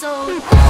so